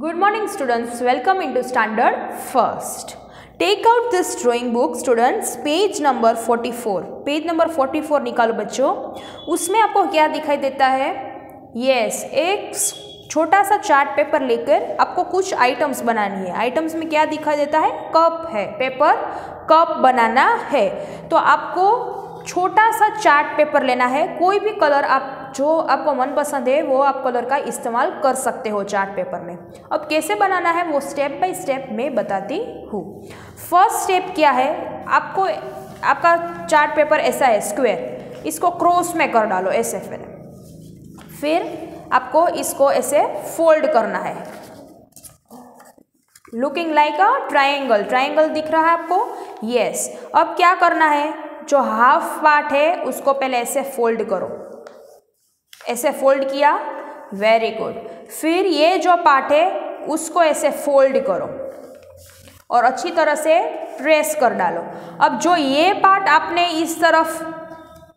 Good morning students, welcome into standard first. Take out this drawing book students, page number 44. Page number 44 निकालो बच्चों. उसमें आपको क्या दिखाई देता है? यस yes, एक छोटा सा चार्ट पेपर लेकर आपको कुछ आइटम्स बनानी है. आइटम्स में क्या दिखाई देता है? कप है. पेपर कप बनाना है. तो आपको छोटा सा चार्ट पेपर लेना है, कोई भी कलर आप, जो आपको मनपसंद है, वो आप कलर का इस्तेमाल कर सकते हो चार्ट पेपर में। अब कैसे बनाना है, वो स्टेप बाय स्टेप मैं बताती हूँ। फ़र्स्ट स्टेप क्या है, आपको, आपका चार्ट पेपर ऐसा है, स्क्वेयर। इसको क्रॉस में कर डालो ऐसे फिर फिर आपको इसको ऐसे फोल्ड करना है। Looking like a triangle triangle दिख रहा है आपको? Yes yes. अब क्या करना है जो हाफ़ पार्ट है, उसको पहले ऐसे फोल्ड करो। ऐसे फोल्ड किया वेरी गुड फिर ये जो पार्ट है, उसको ऐसे फोल्ड करो और अच्छी तरह से प्रेस कर डालो। अब जो ये पार्ट आपने इस तरफ़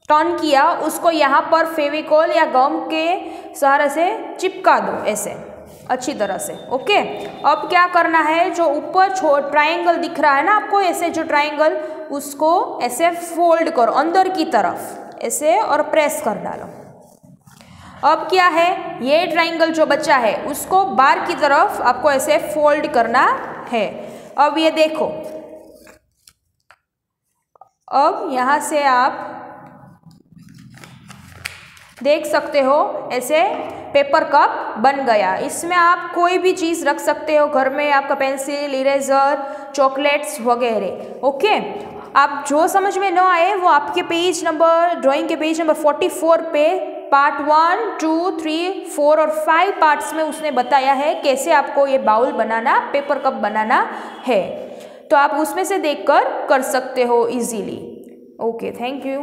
टर्न किया, उसको यहाँ पर फेविकोल या गम के सहारे से चिपका दो, ऐसे, अच्छी तरह से ओके अब क्या करना है, जो ऊपर छोट ट्राइंगल दिख रहा है ना आपको, ऐसे जो ट्राइंगल उसको ऐसे फोल्ड करो, अंदर की तरफ़, ऐसे और प्रेस कर डालो। अब क्या है? ये ट्राइंगल जो बच्चा है, उसको बार की तरफ़ आपको ऐसे फोल्ड करना है। अब ये देखो, अब यहाँ से आप देख सकते हो, ऐसे पेपर कप बन गया। इसमें आप कोई भी चीज़ रख सकते हो, घर में आपका पेंसिल, इरेजर, चॉकलेट्स वगैरह, ओके? आप जो समझ में ना आए, वो आपके पेज नंबर, ड्राइंग के पेज नंबर फोर्टी फोर पे part one, two, three, four और फाइव पार्ट्स में उसने बताया है कैसे आपको ये बाउल बनाना, पेपर कप बनाना है। तो आप उसमें से देखकर कर सकते हो इजीली। Okay, thank you.